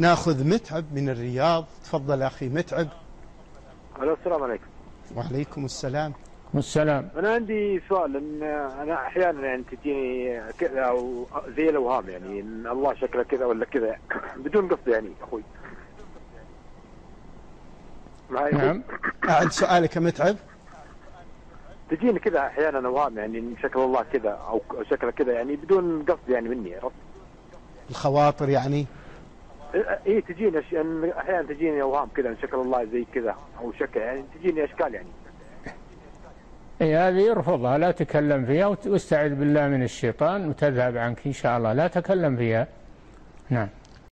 ناخذ متعب من الرياض. تفضل أخي متعب. ألو السلام عليكم. وعليكم السلام. والسلام. أنا عندي سؤال إن أنا أحيانا يعني تجيني كذا أو زي الاوهام يعني إن الله شكله كذا ولا كذا بدون قصد يعني أخوي. معي؟ أخوي؟ نعم. أعد سؤالك يا متعب. تجيني كذا أحيانا اوهام يعني إن شكل الله كذا أو شكله كذا يعني بدون قصد يعني مني عرفت؟ الخواطر يعني. اي تجيني أش... إن أحيانا تجيني أوهام كذا ان شكل الله زي كذا أو شكل يعني تجيني أشكال يعني. اي هذه يرفضها لا تكلم فيها واستعذ بالله من الشيطان وتذهب عنك إن شاء الله. لا تكلم فيها. نعم.